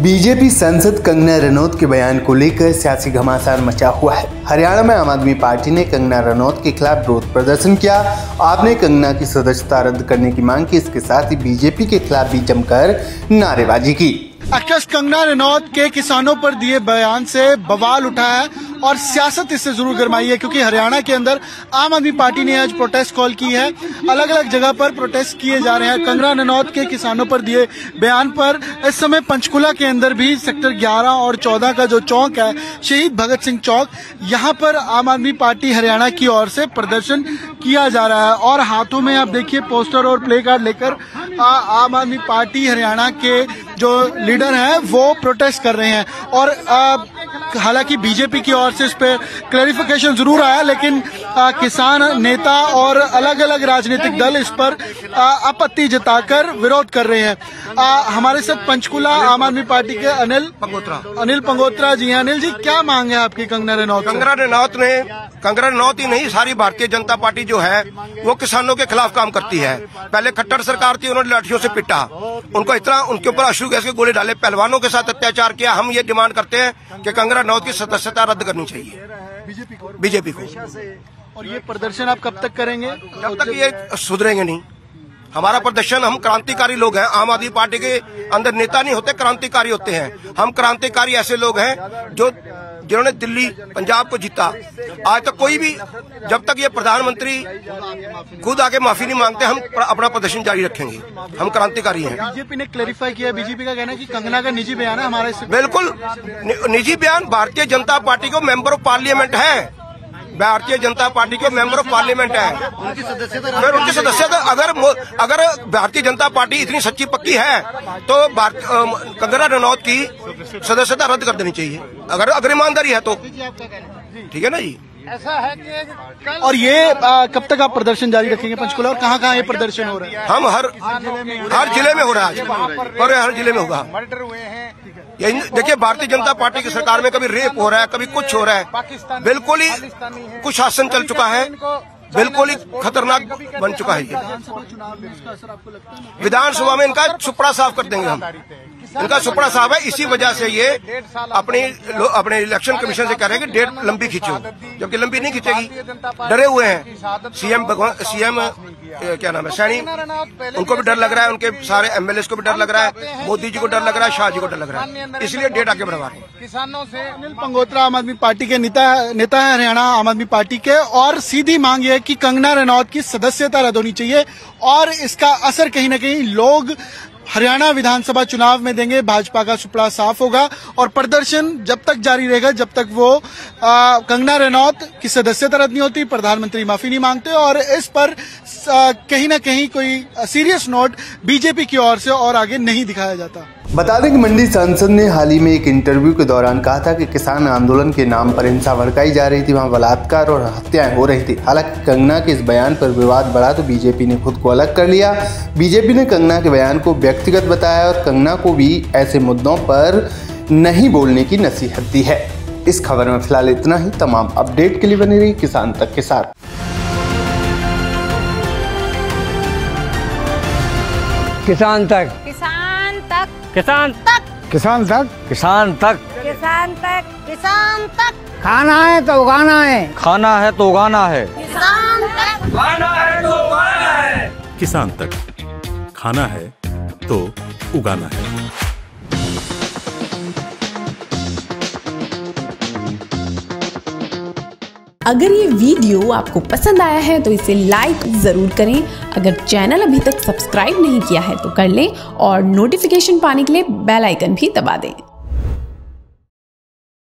BJP सांसद कंगना रनौत के बयान को लेकर सियासी घमासान मचा हुआ है। हरियाणा में आम आदमी पार्टी ने कंगना रनौत के खिलाफ विरोध प्रदर्शन किया। आपने कंगना की सदस्यता रद्द करने की मांग की, इसके साथ ही बीजेपी के खिलाफ भी जमकर नारेबाजी की। एक्ट्रेस कंगना रनौत के किसानों पर दिए बयान से बवाल उठा है। और सियासत इससे ज़रूर गरमाई है, क्योंकि हरियाणा के अंदर आम आदमी पार्टी ने आज प्रोटेस्ट कॉल की है। अलग अलग जगह पर प्रोटेस्ट किए जा रहे हैं। कंगना ननौत के किसानों पर दिए बयान पर इस समय पंचकुला के अंदर भी सेक्टर 11 और 14 का जो चौक है, शहीद भगत सिंह चौक, यहाँ पर आम आदमी पार्टी हरियाणा की ओर से प्रदर्शन किया जा रहा है। और हाथों में आप देखिए पोस्टर और प्ले कार्ड लेकर आम आदमी पार्टी हरियाणा के जो लीडर हैं, वो प्रोटेस्ट कर रहे हैं। और हालाँकि बीजेपी की ओर से इस पर क्लैरिफिकेशन ज़रूर आया लेकिन आ, किसान नेता और अलग अलग राजनीतिक दल इस पर आपत्ति जताकर विरोध कर रहे हैं। आ, हमारे साथ पंचकुला आम आदमी पार्टी के अनिल पंगोत्रा। अनिल पंगोत्रा जी अनिल जी क्या मांग है आपकी कंगना रनौत कंगना रनौत ने कंगना रनौत ही नहीं सारी भारतीय जनता पार्टी जो है वो किसानों के खिलाफ काम करती है। पहले खट्टर सरकार थी उन्होंने लाठियों से पिटा। उनको इतना उनके ऊपर अश्रु गैस के गोले डाले पहलवानों के साथ अत्याचार किया। हम ये डिमांड करते हैं कि कंगना रनौत की सदस्यता रद्द करनी चाहिए। बीजेपी को। बीजेपी को। और ये प्रदर्शन आप कब तक करेंगे? जब तक ये सुधरेंगे नहीं। हमारा प्रदर्शन हम क्रांतिकारी लोग हैं। आम आदमी पार्टी के अंदर नेता नहीं होते क्रांतिकारी होते हैं। हम क्रांतिकारी ऐसे लोग हैं जो जिन्होंने दिल्ली पंजाब को जीता। आज तक कोई भी जब तक ये प्रधानमंत्री खुद आके माफ़ी नहीं मांगते हम अपना प्रदर्शन जारी रखेंगे। हम क्रांतिकारी हैं। बीजेपी ने क्लेरिफाई किया बीजेपी का कहना है कि कंगना का निजी बयान है हमारे बिल्कुल। निजी बयान भारतीय जनता पार्टी को मेंबर ऑफ़ पार्लियामेंट है। भारतीय जनता पार्टी के मेंबर ऑफ़ पार्लियामेंट है। फिर उनकी सदस्यता अगर अगर भारतीय जनता पार्टी इतनी सच्ची पक्की है तो कंगना रनौत की सदस्यता रद्द कर देनी चाहिए। अगर अगर ईमानदारी है तो। ठीक है ना जी? ऐसा है कि और ये आ, कब तक आप प्रदर्शन जारी रखेंगे पंचकुला? और कहाँ कहाँ ये प्रदर्शन हो रहा है? हम हर हर ज़िले में हो रहा है। पर हर ज़िले में होगा। मर्डर हुए हैं। देखिए भारतीय जनता पार्टी की सरकार में कभी रेप हो रहा है कभी कुछ हो रहा है। बिल्कुल ही कुछ शासन चल चुका है। बिल्कुल ही खतरनाक बन चुका है ये। विधानसभा में इनका सुपड़ा साफ़ कर देंगे हम। इनका सुपड़ा साहब है, इसी वजह से ये अपनी अपने इलेक्शन कमीशन से कह रहे हैं कि डेट लंबी खींचो, जबकि लंबी नहीं खींचेगी। डरे हुए हैं। सीएम भगवान, सीएम क्या नाम है, सैनी, उनको भी डर लग रहा है, उनके सारे एमएलए को भी डर लग रहा है, मोदी जी को डर लग रहा है, शाह जी को डर लग रहा है। इसलिए डेट आगे बढ़वा रहे हैं। किसानों से अनिल पंगोत्रा आम आदमी पार्टी के नेता नेता है, हरियाणा आम आदमी पार्टी के, और सीधी मांग ये कि कंगना रनौत की सदस्यता रद्द होनी चाहिए, और इसका असर कहीं ना कहीं लोग हरियाणा विधानसभा चुनाव में देंगे भाजपा का सुपड़ा साफ़ होगा और प्रदर्शन जब तक जारी रहेगा जब तक वो आ, कंगना रनौत की सदस्यता रद्द नहीं होती प्रधानमंत्री माफ़ी नहीं मांगते और इस पर कहीं ना कहीं कोई सीरियस नोट बीजेपी की ओर से और आगे नहीं दिखाया जाता। बता दें कि मंडी सांसद ने हाल ही में एक इंटरव्यू के दौरान कहा था कि किसान आंदोलन के नाम पर हिंसा भड़काई जा रही थी, वहाँ बलात्कार और हत्याएँ हो रही थी। हालाँकि कंगना के इस बयान पर विवाद बढ़ा तो बीजेपी ने खुद को अलग कर लिया। बीजेपी ने कंगना के बयान को व्यक्तिगत बताया और कंगना को भी ऐसे मुद्दों पर नहीं बोलने की नसीहत दी है। इस खबर में फ़िलहाल इतना ही। तमाम अपडेट के लिए बनी रही किसान तक के साथ। किसान तक। किसान तक। किसान तक। किसान तक? किसान तक। किसान तक। किसान तक। खाना है तो उगाना है। खाना है तो उगाना है। किसान तक। खाना है तो उगाना है। किसान तक। खाना है तो उगाना है। अगर ये वीडियो आपको पसंद आया है तो इसे लाइक ज़रूर करें। अगर चैनल अभी तक सब्सक्राइब नहीं किया है तो कर लें और नोटिफिकेशन पाने के लिए बेल आइकन भी दबा दें।